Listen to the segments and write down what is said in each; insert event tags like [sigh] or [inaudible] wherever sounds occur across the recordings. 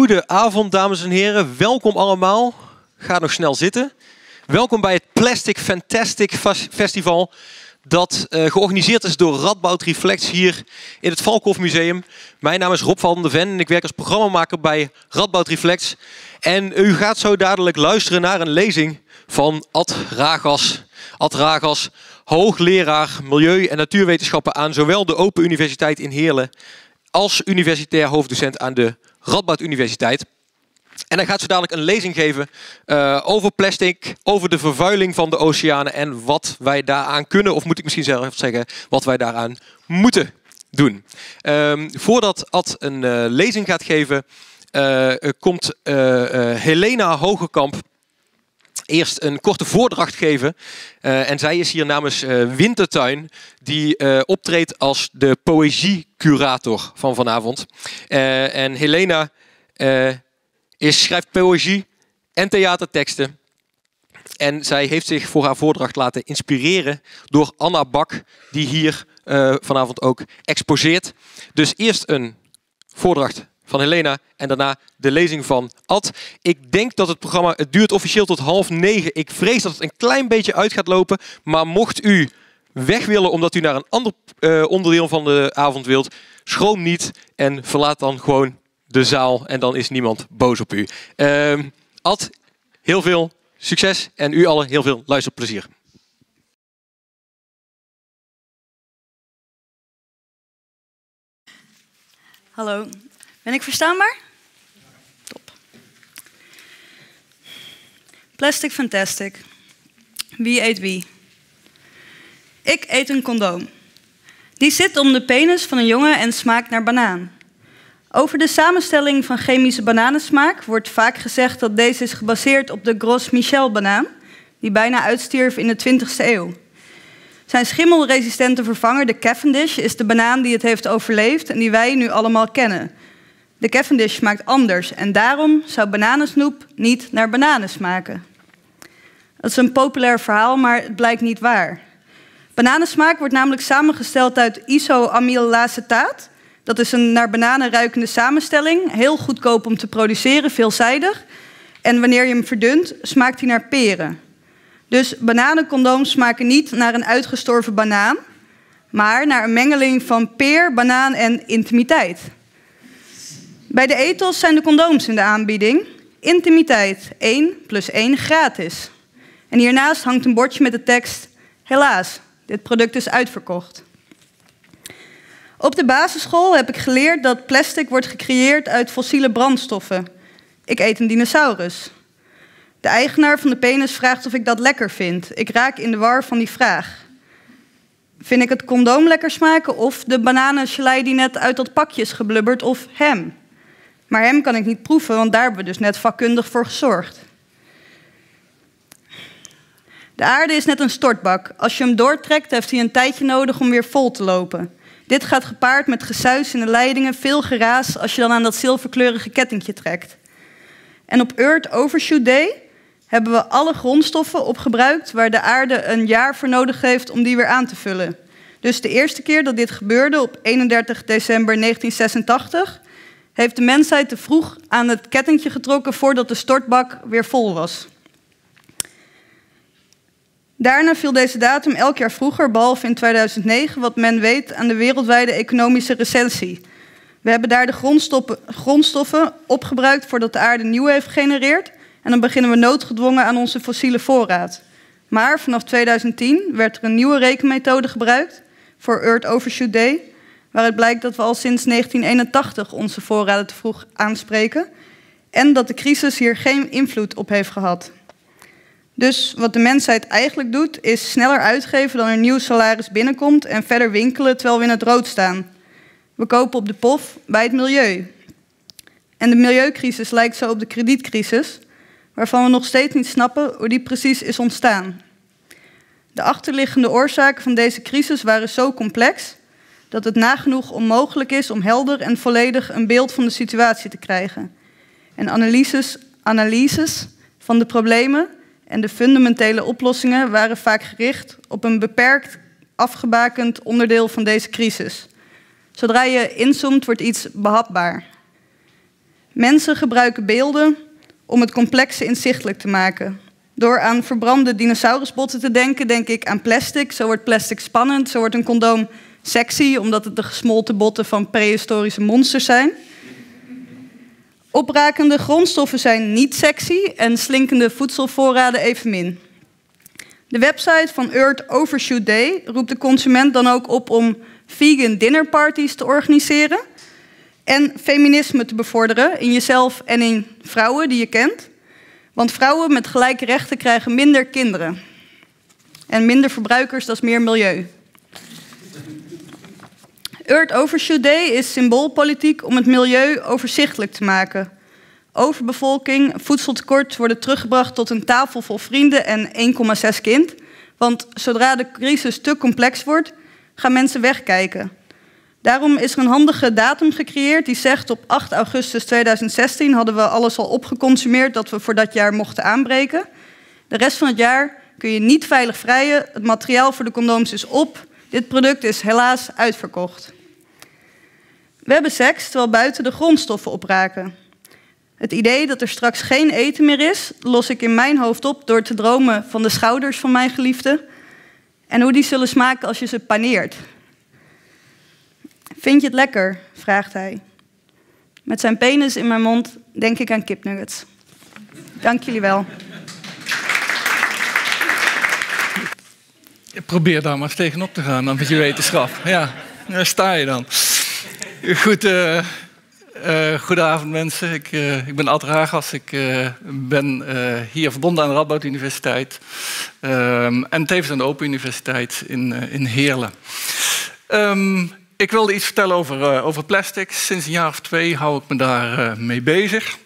Goedenavond, dames en heren. Welkom allemaal. Ga nog snel zitten. Welkom bij het Plastic Fantastic Festival. Dat uh, georganiseerd is door Radboud Reflex hier in het Valkhof Museum. Mijn naam is Rob van der Ven en ik werk als programmamaker bij Radboud Reflex. En u gaat zo dadelijk luisteren naar een lezing van Ad Ragas. Ad Ragas, hoogleraar Milieu- en Natuurwetenschappen aan zowel de Open Universiteit in Heerlen als universitair hoofddocent aan de Radboud Universiteit. En hij gaat zo dadelijk een lezing geven uh, over plastic, over de vervuiling van de oceanen en wat wij daaraan kunnen, of moet ik misschien zelf zeggen, wat wij daaraan moeten doen. Um, voordat Ad een uh, lezing gaat geven, uh, komt Helena Hogekamp eerst een korte voordracht geven. Uh, en zij is hier namens uh, Wintertuin, die uh, optreedt als de poëziecurator van vanavond. en Helena is, schrijft poëzie en theaterteksten. En zij heeft zich voor haar voordracht laten inspireren door Anna Bak, die hier vanavond ook exposeert. Dus eerst een voordracht van Helena en daarna de lezing van Ad. Ik denk dat het programma, het duurt officieel tot half negen. Ik vrees dat het een klein beetje uit gaat lopen, maar mocht u weg willen omdat u naar een ander uh, onderdeel van de avond wilt, schroom niet en verlaat dan gewoon de zaal en dan is niemand boos op u. Uh, Ad, heel veel succes en u allen heel veel luisterplezier. Hallo, ben ik verstaanbaar? Top. Plastic Fantastic. Wie eet wie? Ik eet een condoom. Die zit om de penis van een jongen en smaakt naar banaan. Over de samenstelling van chemische bananensmaak wordt vaak gezegd dat deze is gebaseerd op de Gros Michel banaan, die bijna uitstierf in de 20e eeuw. Zijn schimmelresistente vervanger, de Cavendish, is de banaan die het heeft overleefd en die wij nu allemaal kennen. De Cavendish smaakt anders en daarom zou bananensnoep niet naar bananen smaken. Dat is een populair verhaal, maar het blijkt niet waar. Bananensmaak wordt namelijk samengesteld uit isoamylacetaat. Dat is een naar bananen ruikende samenstelling, heel goedkoop om te produceren, veelzijdig. En wanneer je hem verdunt, smaakt hij naar peren. Dus bananencondooms smaken niet naar een uitgestorven banaan, maar naar een mengeling van peer, banaan en intimiteit. Bij de ethos zijn de condooms in de aanbieding. Intimiteit 1 plus 1 gratis. En hiernaast hangt een bordje met de tekst: Helaas, dit product is uitverkocht. Op de basisschool heb ik geleerd dat plastic wordt gecreëerd uit fossiele brandstoffen. Ik eet een dinosaurus. De eigenaar van de penis vraagt of ik dat lekker vind. Ik raak in de war van die vraag. Vind ik het condoom lekker smaken of de bananengelei die net uit dat pakje is geblubberd of hem? Maar hem kan ik niet proeven, want daar hebben we dus net vakkundig voor gezorgd. De aarde is net een stortbak. Als je hem doortrekt, heeft hij een tijdje nodig om weer vol te lopen. Dit gaat gepaard met gesuis in de leidingen, veel geraas als je dan aan dat zilverkleurige kettingje trekt. En op Earth Overshoot Day hebben we alle grondstoffen opgebruikt waar de aarde een jaar voor nodig heeft om die weer aan te vullen. Dus de eerste keer dat dit gebeurde, op 31 december 1986, heeft de mensheid te vroeg aan het kettingje getrokken voordat de stortbak weer vol was. Daarna viel deze datum elk jaar vroeger, behalve in 2009, wat men weet aan de wereldwijde economische recessie. We hebben daar de grondstoffen, grondstoffen opgebruikt voordat de aarde nieuwe heeft gegenereerd. En dan beginnen we noodgedwongen aan onze fossiele voorraad. Maar vanaf 2010 werd er een nieuwe rekenmethode gebruikt voor Earth Overshoot Day waaruit blijkt dat we al sinds 1981 onze voorraden te vroeg aanspreken en dat de crisis hier geen invloed op heeft gehad. Dus wat de mensheid eigenlijk doet, is sneller uitgeven dan er nieuw salaris binnenkomt en verder winkelen terwijl we in het rood staan. We kopen op de pof bij het milieu. En de milieucrisis lijkt zo op de kredietcrisis, waarvan we nog steeds niet snappen hoe die precies is ontstaan. De achterliggende oorzaken van deze crisis waren zo complex dat het nagenoeg onmogelijk is om helder en volledig een beeld van de situatie te krijgen. En analyses, analyses van de problemen en de fundamentele oplossingen waren vaak gericht op een beperkt afgebakend onderdeel van deze crisis. Zodra je inzoomt, wordt iets behapbaar. Mensen gebruiken beelden om het complexe inzichtelijk te maken. Door aan verbrande dinosaurusbotten te denken, denk ik aan plastic. Zo wordt plastic spannend, zo wordt een condoom sexy, omdat het de gesmolten botten van prehistorische monsters zijn. Oprakende grondstoffen zijn niet sexy en slinkende voedselvoorraden evenmin. De website van Earth Overshoot Day roept de consument dan ook op om vegan dinnerparties te organiseren en feminisme te bevorderen in jezelf en in vrouwen die je kent. Want vrouwen met gelijke rechten krijgen minder kinderen. En minder verbruikers, dat is meer milieu. Earth Overshoot Day is symboolpolitiek om het milieu overzichtelijk te maken. Overbevolking, voedseltekort worden teruggebracht tot een tafel vol vrienden en 1,6 kind. Want zodra de crisis te complex wordt, gaan mensen wegkijken. Daarom is er een handige datum gecreëerd die zegt op 8 augustus 2016 hadden we alles al opgeconsumeerd dat we voor dat jaar mochten aanbreken. De rest van het jaar kun je niet veilig vrijen. Het materiaal voor de condooms is op. Dit product is helaas uitverkocht. We hebben seks terwijl buiten de grondstoffen opraken. Het idee dat er straks geen eten meer is, los ik in mijn hoofd op door te dromen van de schouders van mijn geliefde en hoe die zullen smaken als je ze paneert. Vind je het lekker? vraagt hij. Met zijn penis in mijn mond denk ik aan kipnuggets. Dank jullie wel. Probeer daar maar tegenop te gaan dan met je wetenschap. Ja, daar sta je dan. Goed, uh, goedenavond mensen. Ik, uh, ik ben Ad Ragas. Ik ben hier verbonden aan de Radboud Universiteit. Ehm, en tevens aan de Open Universiteit in, in Heerlen. Um, ik wilde iets vertellen over, over plastic. Sinds een jaar of twee hou ik me daar mee bezig.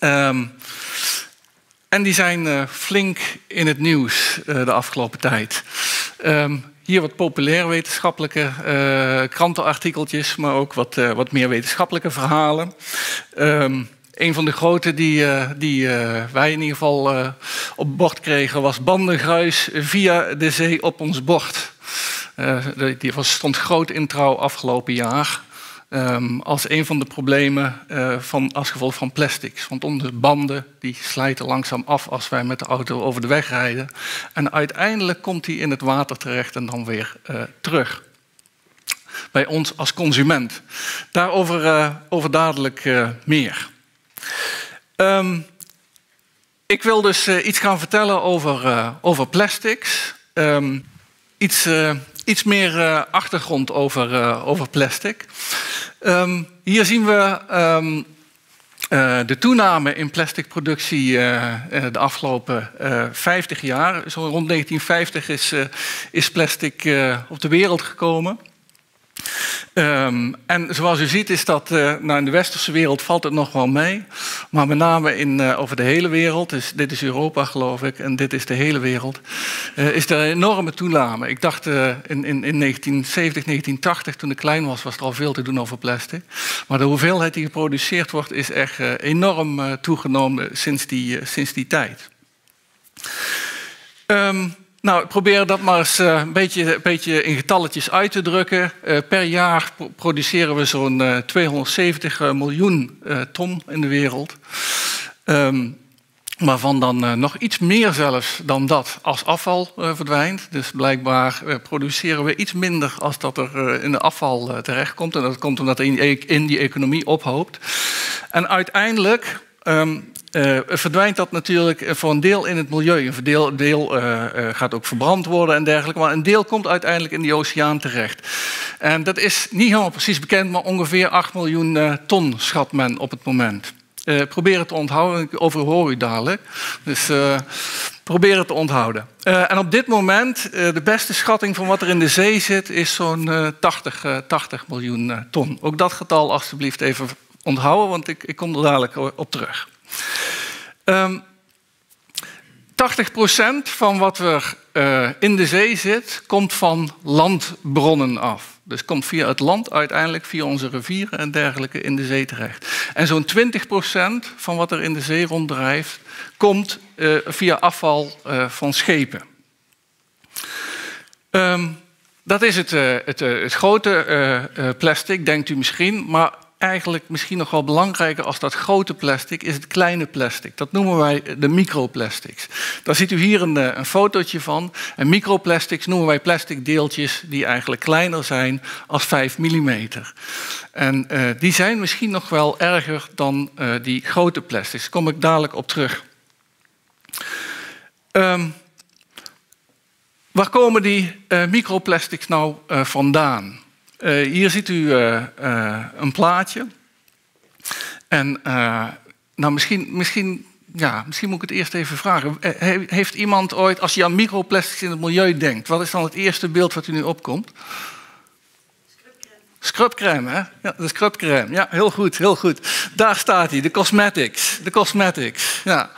Um, en die zijn flink in het nieuws de afgelopen tijd. Hier wat populair wetenschappelijke uh, krantenartikeltjes, maar ook wat, uh, wat meer wetenschappelijke verhalen. Um, een van de grote die, uh, die wij in ieder geval op bord kregen was bandengruis via de zee op ons bord. die was, stond groot in trouw afgelopen jaar. Um, als een van de problemen uh, van, als gevolg van plastics. Want onze banden die slijten langzaam af als wij met de auto over de weg rijden. En uiteindelijk komt die in het water terecht en dan weer uh, terug. Bij ons als consument. Daarover uh, over dadelijk meer. Um, ik wil dus iets gaan vertellen over, over plastics. Um, iets, iets meer achtergrond over, over plastic. Um, hier zien we um, uh, de toename in plasticproductie de afgelopen 50 jaar. Zo rond 1950 is, is plastic op de wereld gekomen. Um, en zoals u ziet is dat, uh, nou in de westerse wereld valt het nog wel mee. Maar met name in, uh, over de hele wereld, dus dit is Europa geloof ik, en dit is de hele wereld, uh, is er een enorme toename. Ik dacht in, in, in 1970, 1980, toen ik klein was, was er al veel te doen over plastic. Maar de hoeveelheid die geproduceerd wordt is echt enorm toegenomen sinds die, sinds die tijd. Um, nou, ik probeer dat maar eens uh, een, beetje, een beetje in getalletjes uit te drukken. Uh, per jaar produceren we zo'n uh, 270 miljoen eh, ton in de wereld. Um, waarvan dan nog iets meer zelfs dan dat als afval verdwijnt. Dus blijkbaar produceren we iets minder als dat er in de afval terechtkomt. En dat komt omdat het in, in die economie ophoopt. En uiteindelijk um, uh, verdwijnt dat natuurlijk voor een deel in het milieu. Een deel, deel uh, gaat ook verbrand worden en dergelijke. Maar een deel komt uiteindelijk in die oceaan terecht. En dat is niet helemaal precies bekend, maar ongeveer 8 miljoen ton schat men op het moment. probeer het te onthouden, ik overhoor u dadelijk. Dus probeer het te onthouden. en op dit moment, de beste schatting van wat er in de zee zit, is zo'n 80, 80 miljoen ton. Ook dat getal alstublieft even onthouden, want ik, ik kom er dadelijk op terug. Um, 80% van wat er uh, in de zee zit, komt van landbronnen af. Dus komt via het land uiteindelijk, via onze rivieren en dergelijke, in de zee terecht. En zo'n 20% van wat er in de zee ronddrijft, komt uh, via afval uh, van schepen. Um, dat is het, het, het grote plastic, denkt u misschien. Maar eigenlijk misschien nog wel belangrijker als dat grote plastic is het kleine plastic. Dat noemen wij de microplastics. Daar ziet u hier een, een fotootje van. En microplastics noemen wij plastic deeltjes die eigenlijk kleiner zijn als 5 mm. En uh, die zijn misschien nog wel erger dan uh, die grote plastics. Daar kom ik dadelijk op terug. Um, waar komen die microplastics nou vandaan? Hier ziet u een plaatje. En nou, misschien, misschien, ja, misschien moet ik het eerst even vragen. Heeft iemand ooit, als je aan microplastics in het milieu denkt, wat is dan het eerste beeld wat u nu opkomt? Scrubcrème, hè? Ja, de scrubcrème. Ja, heel goed, heel goed. Daar staat hij, de cosmetics. De cosmetics, ja.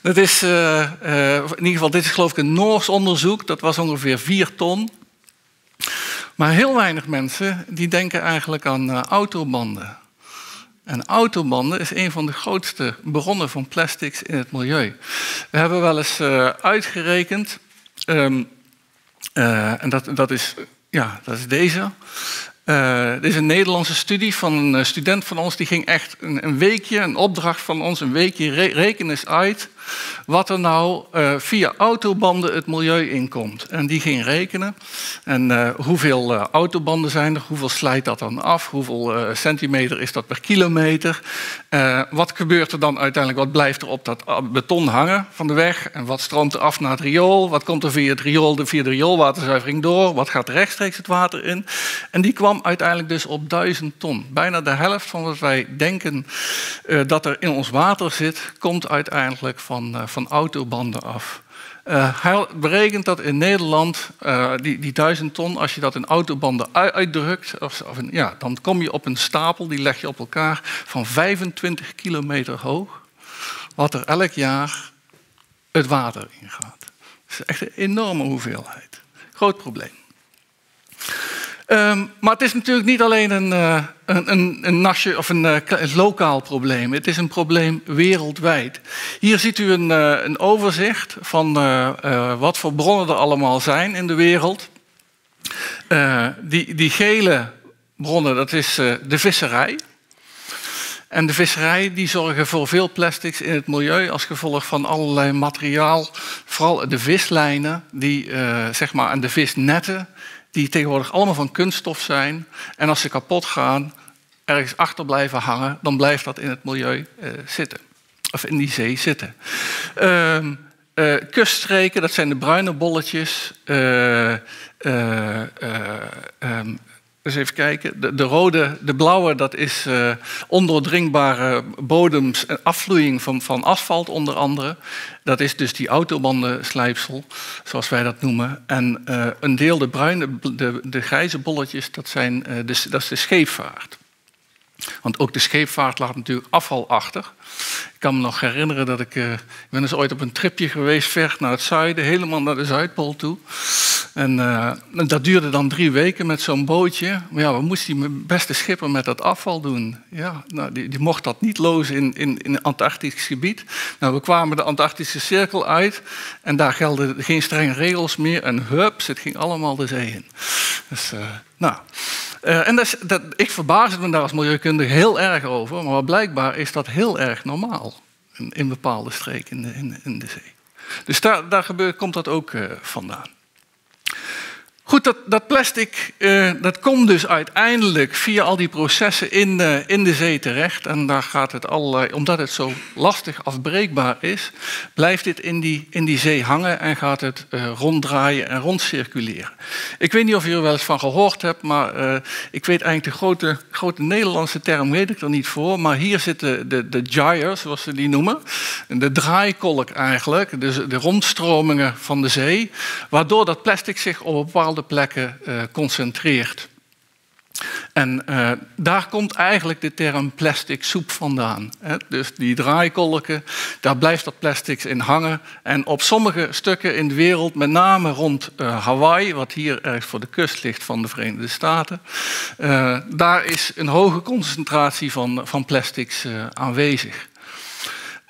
Dat is, in ieder geval, dit is geloof ik een Noors onderzoek. Dat was ongeveer 4 ton. Maar heel weinig mensen die denken eigenlijk aan uh, autobanden. En autobanden is een van de grootste bronnen van plastics in het milieu. We hebben wel eens uitgerekend, um, en dat, dat, is, ja, dat is deze. Dit is een Nederlandse studie van een eh, student van ons. Die ging echt een, een weekje, een opdracht van ons, een weekje re eens uit wat er nou uh, via autobanden het milieu inkomt. En die ging rekenen. En uh, hoeveel uh, autobanden zijn er, hoeveel slijt dat dan af, hoeveel centimeter is dat per kilometer. wat gebeurt er dan uiteindelijk, wat blijft er op dat beton hangen van de weg? En wat stroomt er af naar het riool? Wat komt er via, het riool, via de rioolwaterzuivering door? Wat gaat rechtstreeks het water in? En die kwam uiteindelijk dus op duizend ton. Bijna de helft van wat wij denken dat er in ons water zit, komt uiteindelijk van van, uh, van autobanden af. Uh, hij berekent dat in Nederland uh, die, die duizend ton, als je dat in autobanden uitdrukt, of, of ja, dan kom je op een stapel, die leg je op elkaar, van 25 kilometer hoog, wat er elk jaar het water ingaat. Dat is echt een enorme hoeveelheid. Groot probleem. Um, maar het is natuurlijk niet alleen een, uh, een, een, een nasje of een, uh, een, lokaal probleem. Het is een probleem wereldwijd. Hier ziet u een, uh, een overzicht van wat voor bronnen er allemaal zijn in de wereld. die, die gele bronnen, dat is de visserij. En de visserij die zorgen voor veel plastics in het milieu als gevolg van allerlei materiaal. Vooral de vislijnen die, zeg maar, en de visnetten die tegenwoordig allemaal van kunststof zijn. En als ze kapot gaan, ergens achter blijven hangen, dan blijft dat in het milieu uh, zitten. Of in die zee zitten. Uh, kuststreken, dat zijn de bruine bolletjes. Um, eens even kijken. De, de, rode, de blauwe, dat is uh, ondoordringbare bodems afvloeiing van, van asfalt onder andere. Dat is dus die autobandenslijpsel, zoals wij dat noemen. En uh, een deel, de bruine, de, de grijze bolletjes, dat, zijn, uh, de, dat is de scheepvaart. Want ook de scheepvaart laat natuurlijk afval achter. Ik kan me nog herinneren dat ik... Uh, ik ben eens ooit op een tripje geweest, ver naar het zuiden, helemaal naar de Zuidpool toe. En uh, dat duurde dan drie weken met zo'n bootje. Maar ja, wat moest die beste schipper met dat afval doen? Ja, nou, die, die mocht dat niet lozen in, in, in het Antarctisch gebied. Nou, we kwamen de Antarctische cirkel uit en daar gelden geen strenge regels meer. En hups, het ging allemaal de zee in. Dus, uh, nou... Uh, en dat, dat, ik verbaas me daar als milieukundige heel erg over, maar blijkbaar is dat heel erg normaal in, in bepaalde streken in de, in, de zee. Dus daar, daar gebeurt, komt dat ook uh, vandaan. Goed, dat, dat plastic uh, dat komt dus uiteindelijk via al die processen in de, in de zee terecht. En daar gaat het allerlei, omdat het zo lastig afbreekbaar is, blijft dit in die, in die zee hangen en gaat het uh, ronddraaien en rondcirculeren. Ik weet niet of je er wel eens van gehoord hebt, maar uh, ik weet eigenlijk de grote, grote Nederlandse term, weet ik er niet voor. Maar hier zitten de, de zoals ze die noemen. De draaikolk eigenlijk, dus de rondstromingen van de zee. Waardoor dat plastic zich op bepaalde plekken uh, concentreert. En uh, daar komt eigenlijk de term plastic soep vandaan. Hè? Dus die draaikolken, daar blijft dat plastic in hangen. En op sommige stukken in de wereld, met name rond uh, Hawaii, wat hier ergens voor de kust ligt van de Verenigde Staten, daar is een hoge concentratie van, van plastics aanwezig.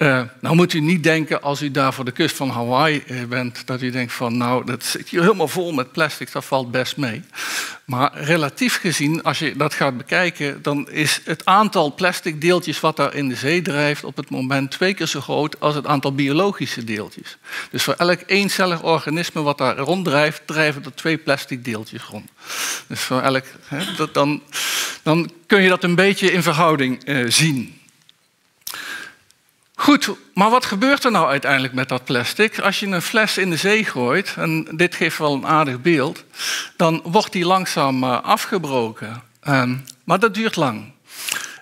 Uh, nou moet u niet denken als u daar voor de kust van Hawaii eh, bent, dat u denkt van nou, dat zit hier helemaal vol met plastic, dat valt best mee. Maar relatief gezien, als je dat gaat bekijken, dan is het aantal plastic deeltjes wat daar in de zee drijft op het moment twee keer zo groot als het aantal biologische deeltjes. Dus voor elk eencellig organisme wat daar ronddrijft, drijven er twee plastic deeltjes rond. Dus voor elk, dat, dan, dan kun je dat een beetje in verhouding uh, zien. Goed, maar wat gebeurt er nou uiteindelijk met dat plastic? Als je een fles in de zee gooit, en dit geeft wel een aardig beeld, dan wordt die langzaam eh, afgebroken. Ehm, maar dat duurt lang.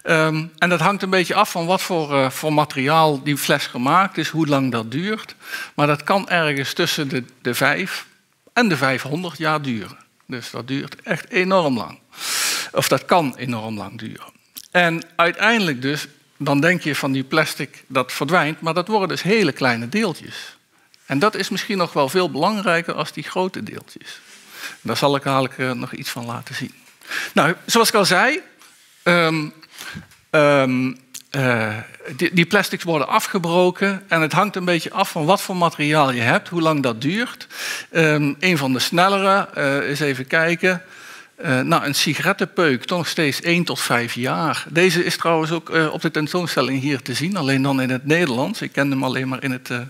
Ehm, en dat hangt een beetje af van wat voor, uh, voor, materiaal die fles gemaakt is, hoe lang dat duurt. Maar dat kan ergens tussen de, de 5 en de 500 jaar duren. Dus dat duurt echt enorm lang. Of dat kan enorm lang duren. En uiteindelijk dus dan denk je van die plastic dat verdwijnt, maar dat worden dus hele kleine deeltjes. En dat is misschien nog wel veel belangrijker als die grote deeltjes. Daar zal ik eigenlijk eh, nog iets van laten zien. Nou, zoals ik al zei, um, um, uh, die, plastics worden afgebroken en het hangt een beetje af van wat voor materiaal je hebt, hoe lang dat duurt. Um, een van de snellere, uh, eens even kijken, uh, nou, een sigarettenpeuk, toch nog steeds 1 tot 5 jaar. Deze is trouwens ook uh, op de tentoonstelling hier te zien, alleen dan in het Nederlands. Ik ken hem alleen maar in het, uh,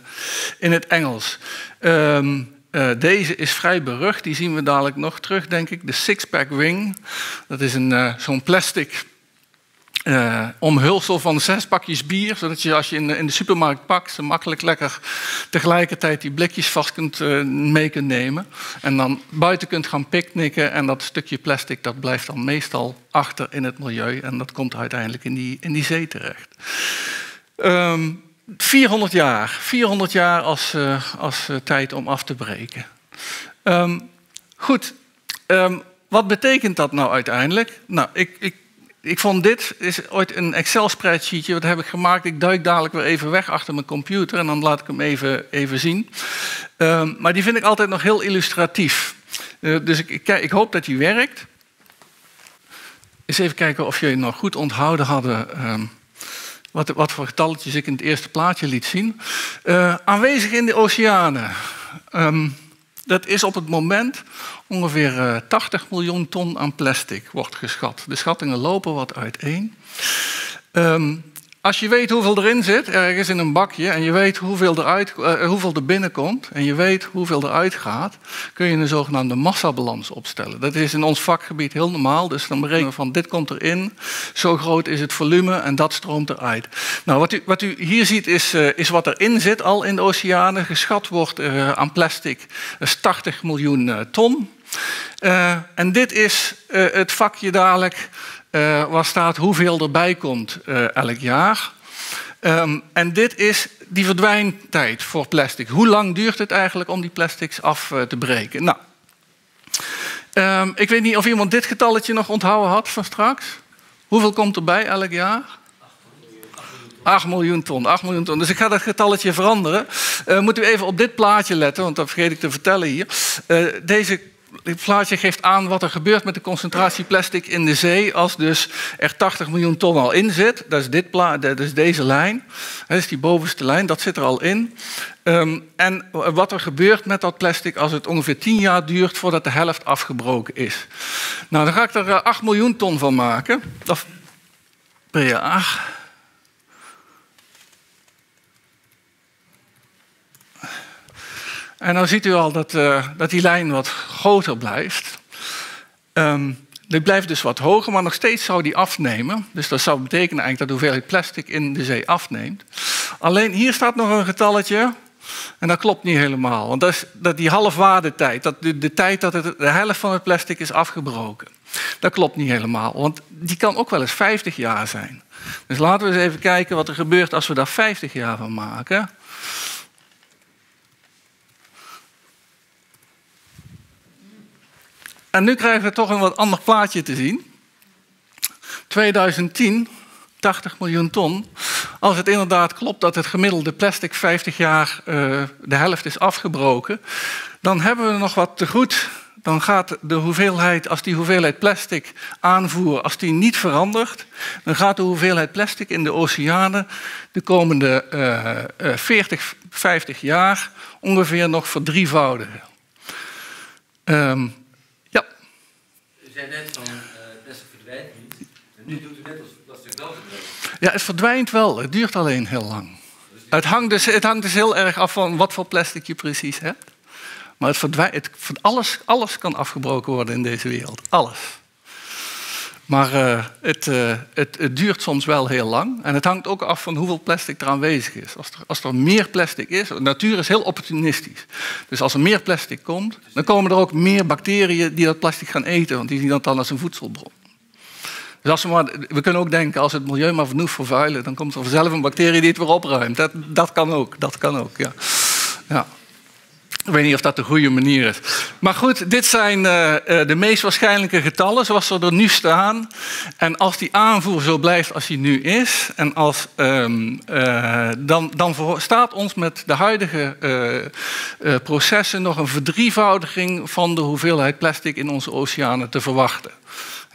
in het Engels. Um, deze is vrij berucht, die zien we dadelijk nog terug, denk ik. De Six-Pack Ring. Dat is zo'n plastic uh, omhulsel van zes pakjes bier, zodat je als je in de, supermarkt pakt, ze makkelijk lekker tegelijkertijd die blikjes vast kunt, uh, mee kunt nemen. En dan buiten kunt gaan picknicken en dat stukje plastic dat blijft dan meestal achter in het milieu en dat komt uiteindelijk in die, in die zee terecht. Um, ehm, 400 jaar, 400 jaar als, uh, als tijd om af te breken. Um, goed, um, wat betekent dat nou uiteindelijk? Nou, ik, ik ik vond dit is ooit een Excel-spreadsheetje, wat heb ik gemaakt. Ik duik dadelijk weer even weg achter mijn computer en dan laat ik hem even, even zien. Um, maar die vind ik altijd nog heel illustratief. Uh, dus ik, ik, hoop dat die werkt. Eens even kijken of jullie nog goed onthouden hadden um, wat, wat, voor getalletjes ik in het eerste plaatje liet zien. Uh, aanwezig in de oceanen. Um, dat is op het moment ongeveer 80 eh, miljoen ton aan plastic, wordt geschat. De schattingen lopen wat uiteen. Um, als je weet hoeveel erin zit, ergens in een bakje, en je weet hoeveel, uh, hoeveel er binnenkomt, en je weet hoeveel eruit gaat, kun je een zogenaamde massabalans opstellen. Dat is in ons vakgebied heel normaal, dus dan berekenen we van dit komt erin, zo groot is het volume en dat stroomt eruit. Nou, wat u, wat u hier ziet is, uh, is wat erin zit al in de oceanen. Geschat wordt uh, aan plastic 80 miljoen ton. En dit is het vakje dadelijk uh, waar staat hoeveel erbij komt elk jaar. Um, en dit is die verdwijntijd voor plastic. Hoe lang duurt het eigenlijk om die plastics af te breken? Nou, um, ik weet niet of iemand dit getalletje nog onthouden had van straks. Hoeveel komt erbij elk jaar? 8 miljoen ton, 8 miljoen ton. Dus ik ga dat getalletje veranderen. Moet u even op dit plaatje letten, want dat vergeet ik te vertellen hier. Uh, deze dit plaatje geeft aan wat er gebeurt met de concentratie plastic in de zee als dus er 80 miljoen ton al in zit. Dat is, dit dat is deze lijn, dat is die bovenste lijn, dat zit er al in. Um, en wat er gebeurt met dat plastic als het ongeveer 10 jaar duurt voordat de helft afgebroken is. Nou, dan ga ik er 8 eh, miljoen ton van maken. Of per jaar. En dan ziet u al dat, uh, dat die lijn wat groter blijft. Um, die blijft dus wat hoger, maar nog steeds zou die afnemen. Dus dat zou betekenen eigenlijk dat de hoeveelheid plastic in de zee afneemt. Alleen hier staat nog een getalletje. En dat klopt niet helemaal. Want dat is dat die halfwaardetijd, dat de, tijd dat de helft van het plastic is afgebroken. Dat klopt niet helemaal, want die kan ook wel eens 50 jaar zijn. Dus laten we eens even kijken wat er gebeurt als we daar 50 jaar van maken. En nu krijgen we toch een wat ander plaatje te zien. 2010, 80 miljoen ton. Als het inderdaad klopt dat het gemiddelde plastic 50 jaar uh, de helft is afgebroken, dan hebben we nog wat te goed dan gaat de hoeveelheid, als die hoeveelheid plastic aanvoer, als die niet verandert, dan gaat de hoeveelheid plastic in de oceanen de komende uh, uh, 40, 50 jaar ongeveer nog verdrievoudigen. Um, zei net van uh, plastic verdwijnt niet. En nu doet u net als plastic wel verdwijnt. Ja, het verdwijnt wel. Het duurt alleen heel lang. Het hangt, dus, het hangt dus heel erg af van wat voor plastic je precies hebt. Maar het verdwijnt, het, alles, alles kan afgebroken worden in deze wereld. Alles. Maar uh, het, uh, het, het, duurt soms wel heel lang. En het hangt ook af van hoeveel plastic er aanwezig is. Als er, als er meer plastic is, de natuur is heel opportunistisch. Dus als er meer plastic komt, dan komen er ook meer bacteriën die dat plastic gaan eten. Want die zien dat dan als een voedselbron. Dus als we, maar, we kunnen ook denken, als het milieu maar genoeg vervuilen, dan komt er vanzelf een bacterie die het weer opruimt. Dat, dat kan ook, dat kan ook, ja. ja. Ik weet niet of dat de goede manier is. Maar goed, dit zijn uh, de meest waarschijnlijke getallen zoals ze er nu staan. En als die aanvoer zo blijft als die nu is, en als, um, uh, dan, dan staat ons met de huidige processen nog een verdrievoudiging van de hoeveelheid plastic in onze oceanen te verwachten.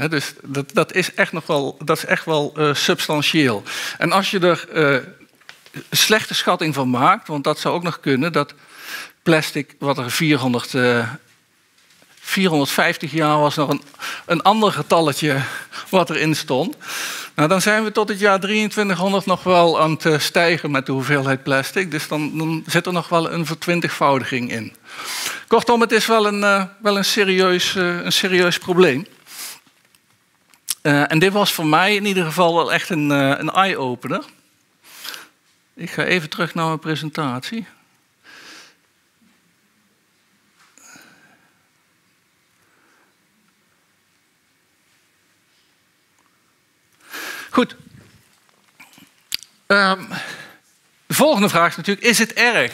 Dus dat, dat, is echt nog wel, dat is echt wel substantieel. En als je er slechte schatting van maakt, want dat zou ook nog kunnen, dat plastic, wat er 400, uh, 450 jaar was nog een, een ander getalletje wat erin stond. Nou, dan zijn we tot het jaar 2300 nog wel aan het stijgen met de hoeveelheid plastic. Dus dan, dan zit er nog wel een vertwintigvoudiging in. Kortom, het is wel een, uh, wel een, serieus, een serieus probleem. En dit was voor mij in ieder geval wel echt een, een eye-opener. Ik ga even terug naar mijn presentatie. Goed. Um, de volgende vraag is natuurlijk, is het erg?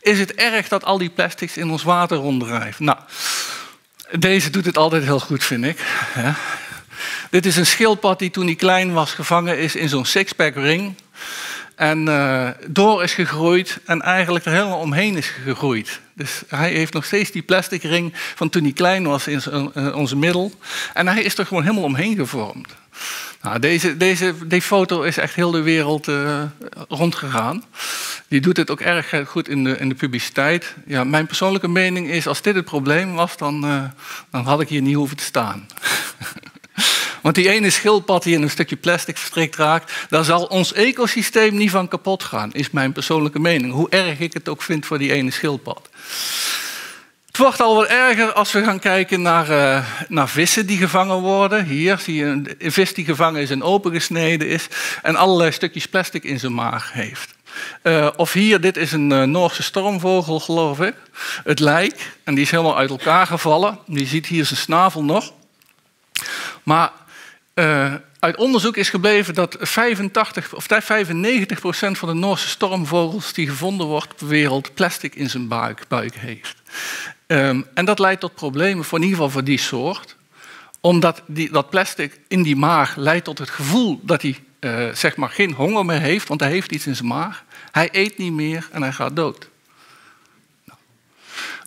Is het erg dat al die plastics in ons water ronddrijven? Nou, deze doet het altijd heel goed, vind ik. Dit is een schildpad die toen hij klein was gevangen is in zo'n sixpack ring. En uh, door is gegroeid en eigenlijk er helemaal omheen is gegroeid. Dus hij heeft nog steeds die plastic ring van toen hij klein was in uh, onze middel. En hij is er gewoon helemaal omheen gevormd. Nou, deze, deze, die foto is echt heel de wereld uh, rondgegaan. Die doet het ook erg goed in de, in de publiciteit. Ja, mijn persoonlijke mening is, als dit het probleem was, dan, uh, dan had ik hier niet hoeven te staan. [laughs] Want die ene schildpad die in een stukje plastic verstrikt raakt, daar zal ons ecosysteem niet van kapot gaan, is mijn persoonlijke mening. Hoe erg ik het ook vind voor die ene schildpad. Het wordt al wat erger als we gaan kijken naar, uh, naar vissen die gevangen worden. Hier zie je een, vis die gevangen is en opengesneden is en allerlei stukjes plastic in zijn maag heeft. Uh, of hier, dit is een uh, Noorse stormvogel, geloof ik. Het lijk, en die is helemaal uit elkaar gevallen. Je ziet hier zijn snavel nog. Maar uit onderzoek is gebleven dat 85 of 95 procent van de Noorse stormvogels die gevonden wordt de wereld plastic in zijn buik, buik heeft. Um, en dat leidt tot problemen, voor in ieder geval voor die soort. Omdat die, dat plastic in die maag leidt tot het gevoel dat hij uh, zeg maar geen honger meer heeft, want hij heeft iets in zijn maag. Hij eet niet meer en hij gaat dood. Nou.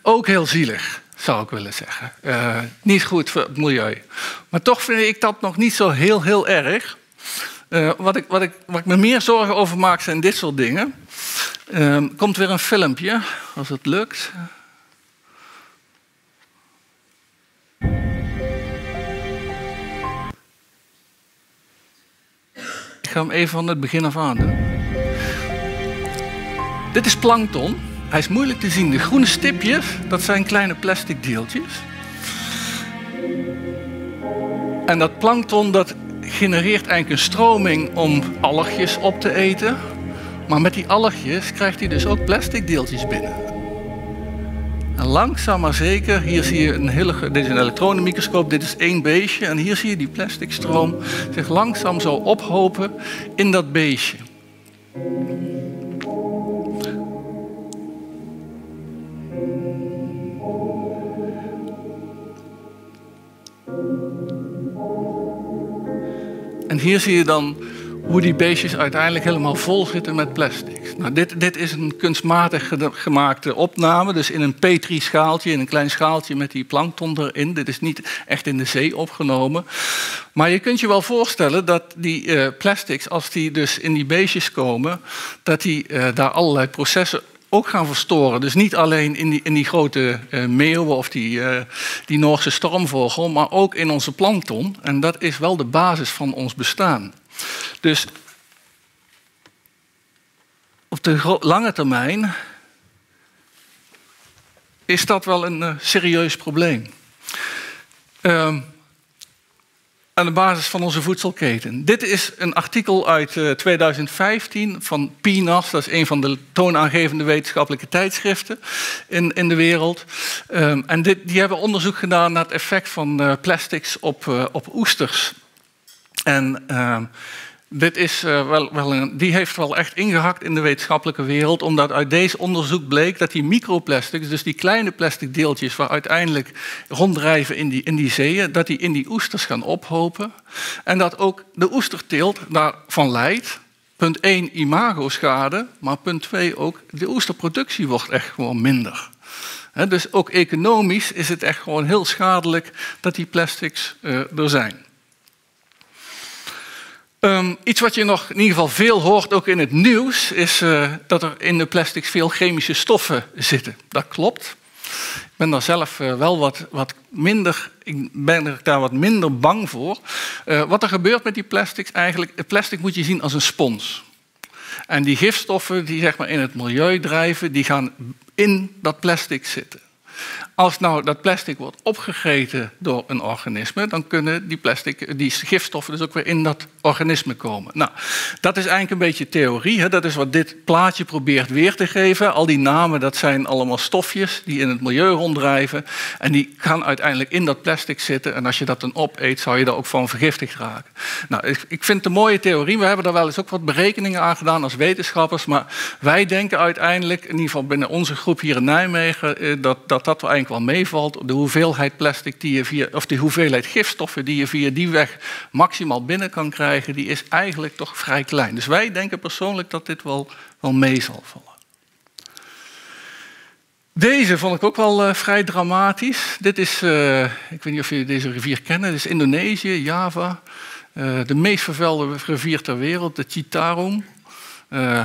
Ook heel zielig, zou ik willen zeggen. Uh, niet goed voor het milieu. Maar toch vind ik dat nog niet zo heel, heel erg. Uh, wat, ik, wat, ik, wat ik me meer zorgen over maak zijn dit soort dingen. Uh, komt weer een filmpje, als het lukt. Ga hem even van het begin af aan doen. Dit is plankton. Hij is moeilijk te zien. De groene stipjes, dat zijn kleine plastic deeltjes. En dat plankton dat genereert eigenlijk een stroming om algjes op te eten. Maar met die algjes krijgt hij dus ook plastic deeltjes binnen. En langzaam maar zeker, hier zie je een hele, dit is een elektronenmicroscoop, dit is één beestje. En hier zie je die plastic stroom zich langzaam zo ophopen in dat beestje. En hier zie je dan hoe die beestjes uiteindelijk helemaal vol zitten met plastics. Nou, dit, dit is een kunstmatig gemaakte opname, dus in een Petri-schaaltje, in een klein schaaltje met die plankton erin. Dit is niet echt in de zee opgenomen. Maar je kunt je wel voorstellen dat die uh, plastics, als die dus in die beestjes komen, dat die uh, daar allerlei processen ook gaan verstoren. Dus niet alleen in die, in die grote uh, meeuwen of die, die Noorse stormvogel, maar ook in onze plankton. En dat is wel de basis van ons bestaan. Dus op de lange termijn is dat wel een uh, serieus probleem. Uh, aan de basis van onze voedselketen. Dit is een artikel uit uh, 2015 van PNAS, dat is een van de toonaangevende wetenschappelijke tijdschriften in, in de wereld. Um, en dit, die hebben onderzoek gedaan naar het effect van uh, plastics op, op oesters. En uh, dit is, uh, wel, wel die heeft wel echt ingehakt in de wetenschappelijke wereld, omdat uit deze onderzoek bleek dat die microplastics, dus die kleine plastic deeltjes waar uiteindelijk ronddrijven in die, in die zeeën, dat die in die oesters gaan ophopen. En dat ook de oesterteelt daarvan leidt. Punt 1, imago-schade, maar punt 2 ook, de oesterproductie wordt echt gewoon minder. Dus ook economisch is het echt gewoon heel schadelijk dat die plastics uh, er zijn. Um, iets wat je nog in ieder geval veel hoort, ook in het nieuws, is uh, dat er in de plastics veel chemische stoffen zitten. Dat klopt. Ik ben daar zelf uh, wel wat, wat minder, ik ben daar wat minder bang voor. Uh, wat er gebeurt met die plastics eigenlijk, het plastic moet je zien als een spons. En die gifstoffen die zeg maar in het milieu drijven, die gaan in dat plastic zitten. Als nou dat plastic wordt opgegeten door een organisme, dan kunnen die, plastic, die gifstoffen dus ook weer in dat organisme komen. Nou, dat is eigenlijk een beetje theorie. Hè? Dat is wat dit plaatje probeert weer te geven. Al die namen, dat zijn allemaal stofjes die in het milieu ronddrijven. En die gaan uiteindelijk in dat plastic zitten. En als je dat dan opeet, zou je daar ook van vergiftigd raken. Nou, ik, ik vind het een mooie theorie. We hebben daar wel eens ook wat berekeningen aan gedaan als wetenschappers. Maar wij denken uiteindelijk, in ieder geval binnen onze groep hier in Nijmegen, eh, dat dat, dat eigenlijk wel meevalt. De hoeveelheid plastic die je via, of de hoeveelheid gifstoffen die je via die weg maximaal binnen kan krijgen, die is eigenlijk toch vrij klein. Dus wij denken persoonlijk dat dit wel, wel mee zal vallen. Deze vond ik ook wel uh, vrij dramatisch. Dit is, uh, ik weet niet of jullie deze rivier kennen, dit is Indonesië, Java. Uh, de meest vervuilde rivier ter wereld, de Citarum.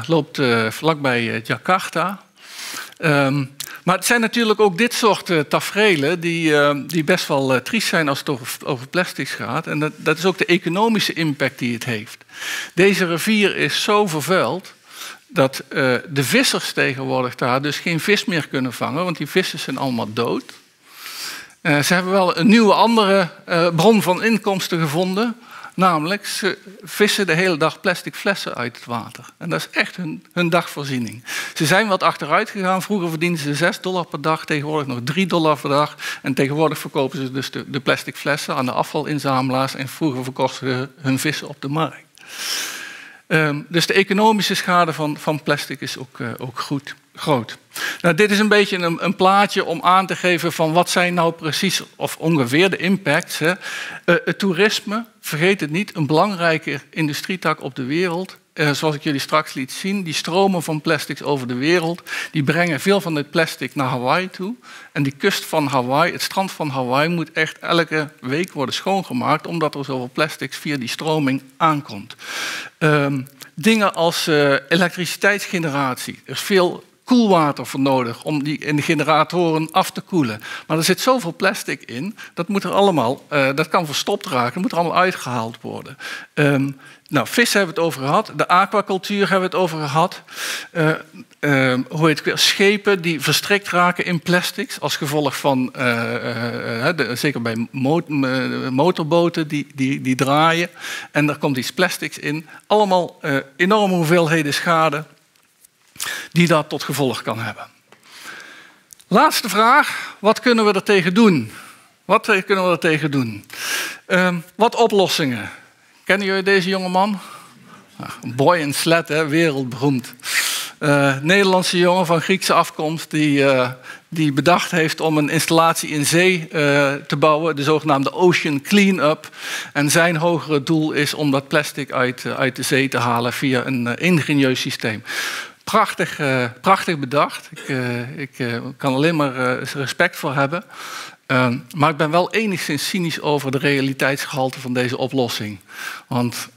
loopt vlakbij Jakarta. Um, maar het zijn natuurlijk ook dit soort uh, tafereelen die, uh, die best wel uh, triest zijn als het over, over plastics gaat. En dat, dat is ook de economische impact die het heeft. Deze rivier is zo vervuild dat de vissers tegenwoordig daar dus geen vis meer kunnen vangen, want die vissen zijn allemaal dood. ze hebben wel een nieuwe andere bron van inkomsten gevonden, Namelijk, ze vissen de hele dag plastic flessen uit het water. En dat is echt hun, hun dagvoorziening. Ze zijn wat achteruit gegaan. Vroeger verdienden ze 6 dollar per dag, tegenwoordig nog 3 dollar per dag. En tegenwoordig verkopen ze dus de, de plastic flessen aan de afvalinzamelaars. En vroeger verkochten ze hun vissen op de markt. Um, dus de economische schade van, van plastic is ook, uh, ook goed, groot. Nou, dit is een beetje een, een, plaatje om aan te geven van wat zijn nou precies of ongeveer de impacts. Hè. Uh, het toerisme, vergeet het niet, een belangrijke industrietak op de wereld. Uh, zoals ik jullie straks liet zien, die stromen van plastics over de wereld, die brengen veel van dit plastic naar Hawaii toe. En die kust van Hawaii, het strand van Hawaii, moet echt elke week worden schoongemaakt, omdat er zoveel plastics via die stroming aankomt. Um, dingen als uh, elektriciteitsgeneratie. Er is veel koelwater voor nodig om die in de generatoren af te koelen. Maar er zit zoveel plastic in, dat, moet er allemaal, uh, dat kan verstopt raken, dat moet er allemaal uitgehaald worden. Um, nou, vissen hebben we het over gehad, de aquacultuur hebben we het over gehad. Uh, uh, hoe heet het, schepen die verstrikt raken in plastics als gevolg van, de, zeker bij motorboten die, die, die draaien. En daar komt iets plastics in. Allemaal enorme hoeveelheden schade die dat tot gevolg kan hebben. Laatste vraag, wat kunnen we er tegen doen? Wat kunnen we er tegen doen? Ehm, wat oplossingen? Kennen jullie deze jonge man? Boy in Slet, hè, wereldberoemd. Uh, Nederlandse jongen van Griekse afkomst die, uh, die bedacht heeft om een installatie in zee uh, te bouwen, de zogenaamde Ocean Cleanup. En zijn hogere doel is om dat plastic uit, uit de zee te halen via een ingenieus systeem. Prachtig, prachtig bedacht. Ik, ik kan alleen maar respect voor hebben. Ehm, maar ik ben wel enigszins cynisch over de realiteitsgehalte van deze oplossing. Want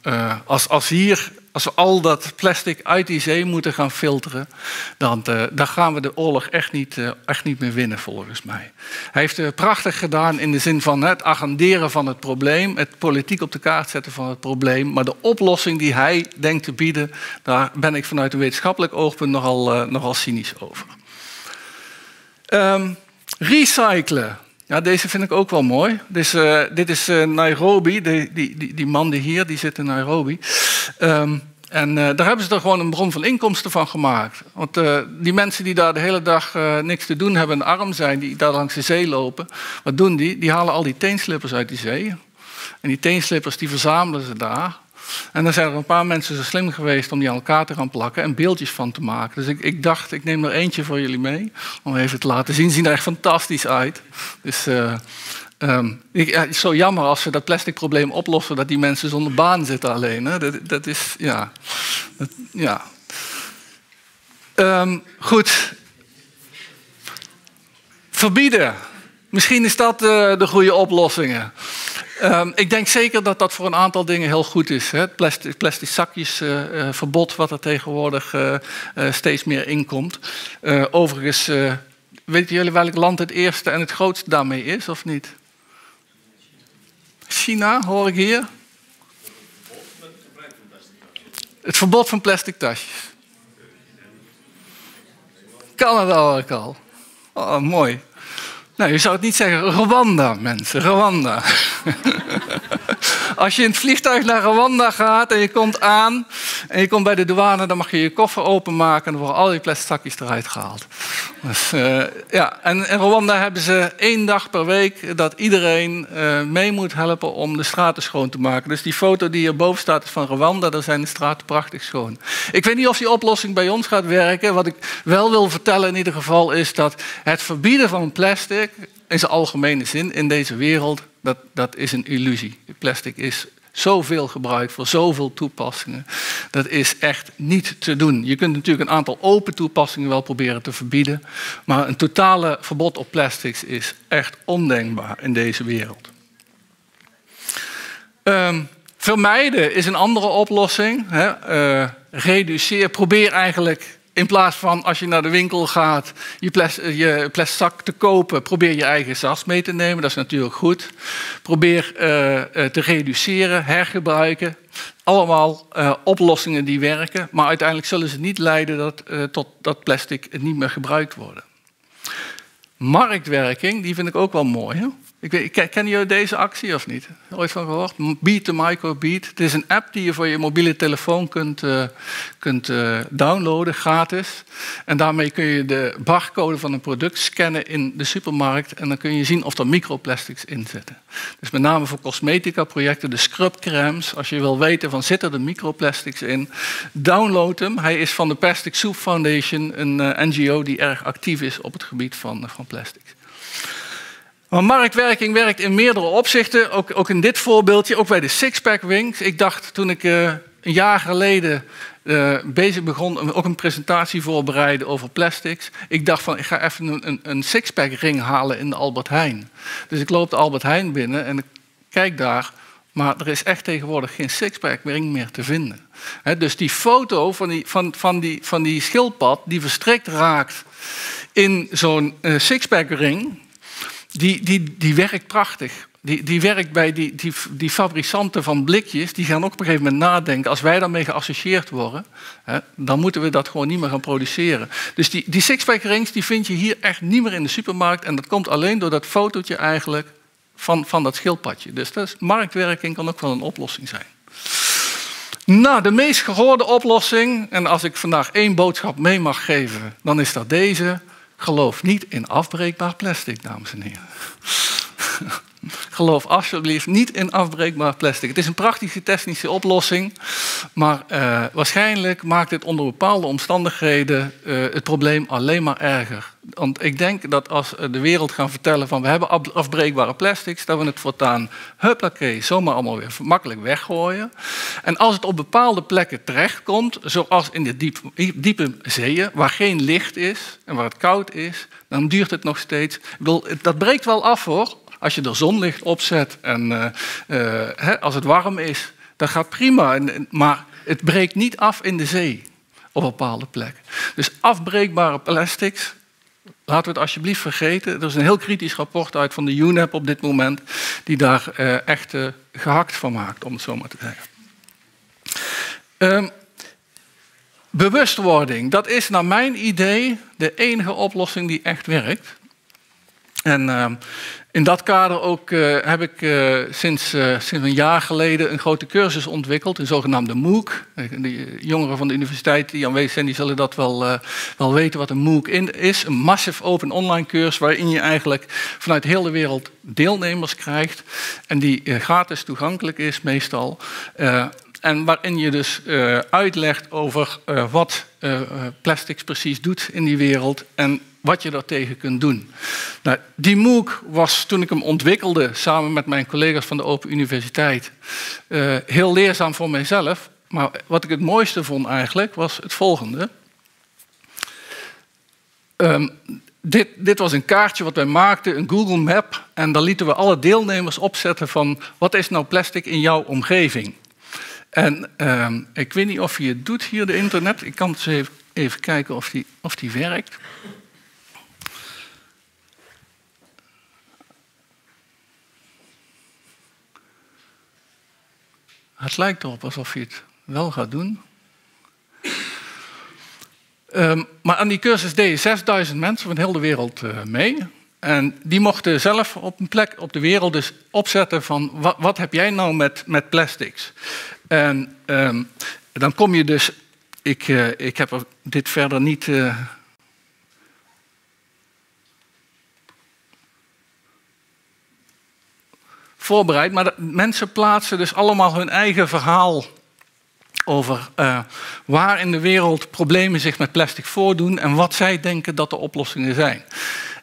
als, als hier als we al dat plastic uit die zee moeten gaan filteren, dan, uh, dan gaan we de oorlog echt niet, uh, echt niet meer winnen, volgens mij. Hij heeft het prachtig gedaan in de zin van het agenderen van het probleem, het politiek op de kaart zetten van het probleem. Maar de oplossing die hij denkt te bieden, daar ben ik vanuit een wetenschappelijk oogpunt nogal, nogal cynisch over. Um, recyclen. Ja, deze vind ik ook wel mooi. Dus, dit is uh, Nairobi, die, die, die, man die hier, die zit in Nairobi. Um, en uh, daar hebben ze er gewoon een bron van inkomsten van gemaakt. Want die mensen die daar de hele dag niks te doen hebben en arm zijn, die daar langs de zee lopen, wat doen die? Die halen al die teenslippers uit die zee. En die teenslippers die verzamelen ze daar. En dan zijn er een paar mensen zo slim geweest om die aan elkaar te gaan plakken en beeldjes van te maken. Dus ik, ik dacht, ik neem er eentje voor jullie mee. Om even te laten zien. Ze zien er echt fantastisch uit. Dus uh, um, ik, het is zo jammer als we dat plastic probleem oplossen dat die mensen zonder baan zitten alleen. Hè? Dat, is, ja. Dat, ja. Um, goed. Verbieden. Misschien is dat uh, de goede oplossingen. Um, ik denk zeker dat dat voor een aantal dingen heel goed is. Hè? Het plastic, zakjesverbod, uh, wat er tegenwoordig uh, steeds meer inkomt. overigens, weten jullie welk land het eerste en het grootste daarmee is, of niet? China, hoor ik hier. Het verbod van plastic tasjes. Canada hoor ik al. Oh, mooi. Nou, je zou het niet zeggen Rwanda, mensen. Rwanda. [laughs] Als je in het vliegtuig naar Rwanda gaat en je komt aan en je komt bij de douane, dan mag je je koffer openmaken en dan worden al die plastic zakjes eruit gehaald. Dus, uh, ja, en in Rwanda hebben ze één dag per week dat iedereen uh, mee moet helpen om de straten schoon te maken. Dus die foto die hierboven staat is van Rwanda, daar zijn de straten prachtig schoon. Ik weet niet of die oplossing bij ons gaat werken. Wat ik wel wil vertellen in ieder geval is dat het verbieden van plastic in zijn algemene zin in deze wereld, dat, dat is een illusie. Plastic is zoveel gebruikt voor zoveel toepassingen. Dat is echt niet te doen. Je kunt natuurlijk een aantal open toepassingen wel proberen te verbieden, maar een totale verbod op plastics is echt ondenkbaar in deze wereld. Um, vermijden is een andere oplossing. Hè. Uh, reduceer, probeer eigenlijk in plaats van als je naar de winkel gaat je, plas, je zak te kopen, probeer je eigen zas mee te nemen. Dat is natuurlijk goed. Probeer uh, uh, te reduceren, hergebruiken. Allemaal uh, oplossingen die werken. Maar uiteindelijk zullen ze niet leiden dat, tot dat plastic niet meer gebruikt wordt. Marktwerking, die vind ik ook wel mooi. Hè? Ik weet, kennen jullie deze actie of niet? Ooit van gehoord? Beat the Microbeat. Het is een app die je voor je mobiele telefoon kunt, uh, kunt uh, downloaden, gratis. En daarmee kun je de barcode van een product scannen in de supermarkt. En dan kun je zien of er microplastics in zitten. Dus met name voor cosmetica-projecten, de scrubcremes. Als je wil weten van zitten er microplastics in, download hem. Hij is van de Plastic Soup Foundation, een uh, NGO die erg actief is op het gebied van, van plastics. Maar marktwerking werkt in meerdere opzichten. Ook, ook in dit voorbeeldje, ook bij de sixpack wings. Ik dacht toen ik uh, een jaar geleden uh, bezig begon, ook een presentatie voorbereiden over plastics. Ik dacht van, ik ga even een, een, sixpack ring halen in de Albert Heijn. Dus ik loop de Albert Heijn binnen en ik kijk daar. Maar er is echt tegenwoordig geen sixpack ring meer te vinden. Dus die foto van die, van, van, die, van die schildpad die verstrikt raakt in zo'n uh, sixpack ring die, die, die werkt prachtig. Die, die werkt bij die, die, die fabrikanten van blikjes, die gaan ook op een gegeven moment nadenken. Als wij daarmee geassocieerd worden, hè, dan moeten we dat gewoon niet meer gaan produceren. Dus die, die sixpack rings die vind je hier echt niet meer in de supermarkt. En dat komt alleen door dat fotootje eigenlijk van, van dat schildpadje. Dus dat is, marktwerking kan ook wel een oplossing zijn. Nou, de meest gehoorde oplossing, en als ik vandaag één boodschap mee mag geven, dan is dat deze. Geloof niet in afbreekbaar plastic, dames en heren. Geloof alsjeblieft niet in afbreekbaar plastic. Het is een praktische technische oplossing, maar uh, waarschijnlijk maakt het onder bepaalde omstandigheden uh, het probleem alleen maar erger. Want ik denk dat als de wereld gaan vertellen van we hebben afbreekbare plastics, dat we het voortaan huppakee zomaar allemaal weer makkelijk weggooien. En als het op bepaalde plekken terechtkomt, zoals in de diep, diepe zeeën, waar geen licht is en waar het koud is, dan duurt het nog steeds. dat breekt wel af hoor, als je er zonlicht op zet en uh, uh, als het warm is. Dat gaat prima, maar het breekt niet af in de zee op bepaalde plekken. Dus afbreekbare plastics, laten we het alsjeblieft vergeten. Er is een heel kritisch rapport uit van de UNEP op dit moment, die daar uh, echt gehakt van maakt, om het zo maar te zeggen. Um, bewustwording, dat is naar mijn idee de enige oplossing die echt werkt. En uh, in dat kader ook, uh, heb ik uh, sinds, sinds een jaar geleden een grote cursus ontwikkeld, een zogenaamde MOOC. De jongeren van de universiteit die aanwezig zijn, die zullen dat wel, wel weten wat een MOOC is. Een massive open online cursus waarin je eigenlijk vanuit heel de wereld deelnemers krijgt en die gratis toegankelijk is meestal. En waarin je dus uitlegt over wat plastics precies doet in die wereld en wat je daartegen kunt doen. Nou, die MOOC was toen ik hem ontwikkelde samen met mijn collega's van de Open Universiteit heel leerzaam voor mijzelf. Maar wat ik het mooiste vond eigenlijk was het volgende. Um, dit, dit, was een kaartje wat wij maakten, een Google Map. En daar lieten we alle deelnemers opzetten van wat is nou plastic in jouw omgeving. En uh, ik weet niet of je het doet hier, de internet. Ik kan eens even, even kijken of die, of die werkt. Het lijkt erop alsof je het wel gaat doen. Um, maar aan die cursus deden 6000 mensen van heel de wereld uh, mee. En die mochten zelf op een plek op de wereld dus opzetten van wat, heb jij nou met, met plastics? En um, dan kom je dus, ik, uh, ik heb dit verder niet. Uh, voorbereid, maar mensen plaatsen dus allemaal hun eigen verhaal over uh, waar in de wereld problemen zich met plastic voordoen en wat zij denken dat de oplossingen zijn.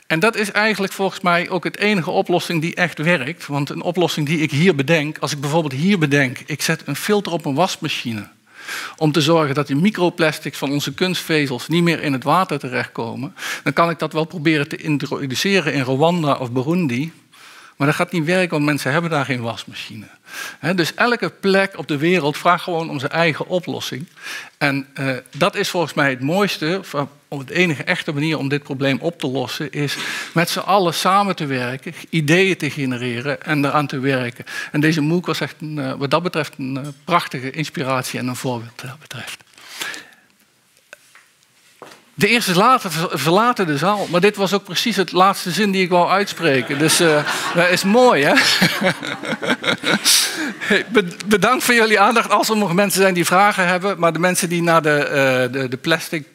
En dat is eigenlijk volgens mij ook het enige oplossing die echt werkt. Want een oplossing die ik hier bedenk, als ik bijvoorbeeld hier bedenk, ik zet een filter op een wasmachine. Om te zorgen dat die microplastics van onze kunstvezels niet meer in het water terechtkomen. Dan kan ik dat wel proberen te introduceren in Rwanda of Burundi. Maar dat gaat niet werken, want mensen hebben daar geen wasmachine. dus elke plek op de wereld vraagt gewoon om zijn eigen oplossing. En uh, dat is volgens mij het mooiste, of de enige echte manier om dit probleem op te lossen, is met z'n allen samen te werken, ideeën te genereren en eraan te werken. En deze MOOC was echt een, uh, wat dat betreft een uh, prachtige inspiratie en een voorbeeld dat betreft. De eerste later verlaten de zaal, maar dit was ook precies het laatste zin die ik wou uitspreken. Dus uh, dat is mooi, hè? [laughs] Bedankt voor jullie aandacht. Als er nog mensen zijn die vragen hebben, maar de mensen die naar de, uh, de, de plastic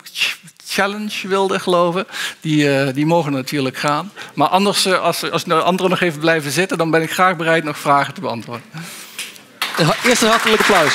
challenge wilden geloven, die, uh, die mogen natuurlijk gaan. Maar anders, als, als de anderen nog even blijven zitten, dan ben ik graag bereid nog vragen te beantwoorden. Eerst een hartelijk applaus.